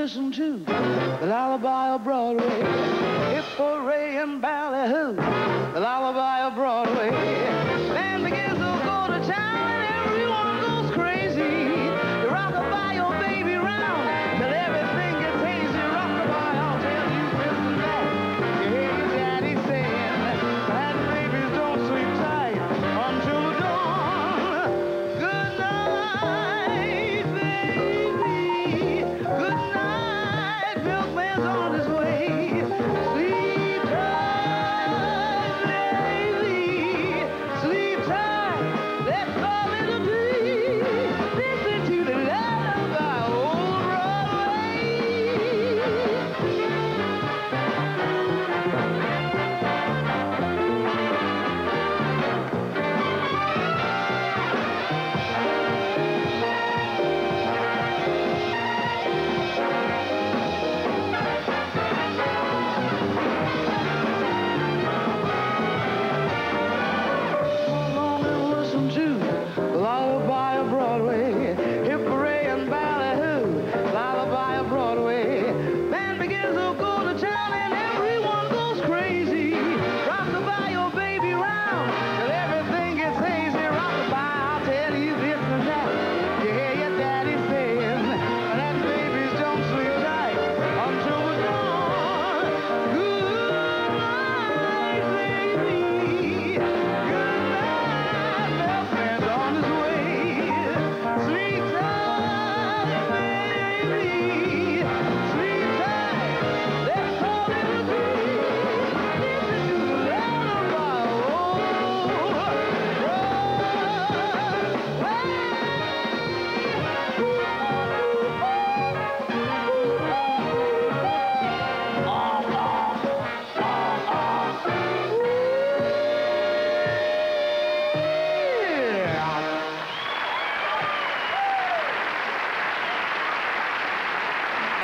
listen to the lullaby of Broadway. Hip foray and ballyhoo, the lullaby of Broadway.